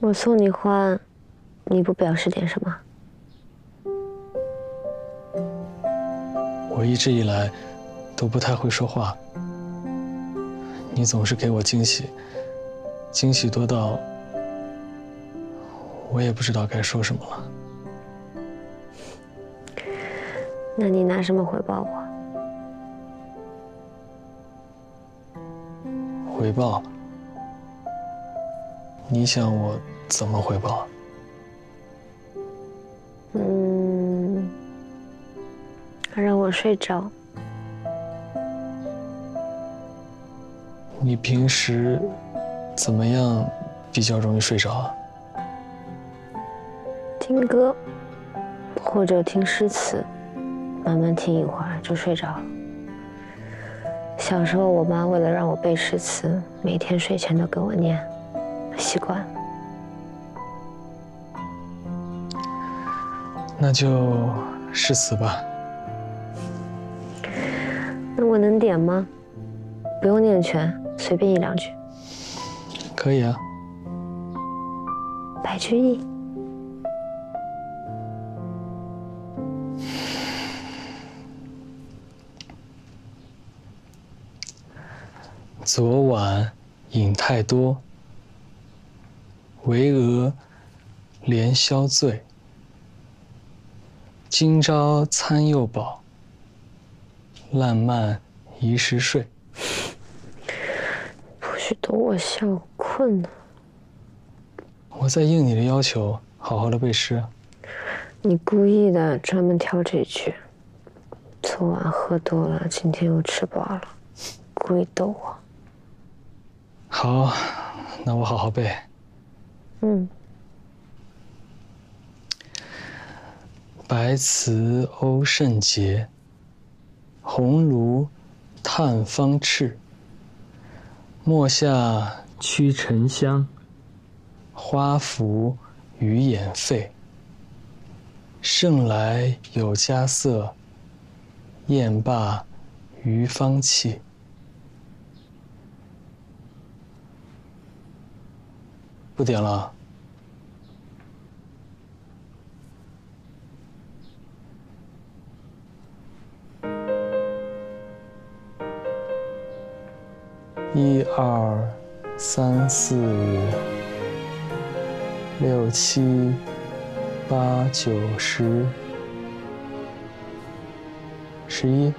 我送你花，你不表示点什么？我一直以来都不太会说话，你总是给我惊喜，惊喜多到我也不知道该说什么了。那你拿什么回报我？回报？你想我怎么回报？嗯，让我睡着。你平时怎么样比较容易睡着啊？听歌，或者听诗词，慢慢听一会儿就睡着了。小时候，我妈为了让我背诗词，每天睡前都给我念，习惯了。那就誓词吧。那我能点吗？不用念全，随便一两句。可以啊。白居易。昨晚饮太多，巍峨连宵醉。今朝餐又饱，烂漫宜时睡。不许逗我笑，我困了。我在应你的要求，好好的背诗。你故意的，专门挑这句。昨晚喝多了，今天又吃饱了，故意逗我。好，那我好好背。嗯。白瓷瓯圣洁，红炉炭方炽。墨下驱沉香，花浮余眼沸。盛来有佳色，宴罢余芳气。不点了。一二三四五六七八九十十一。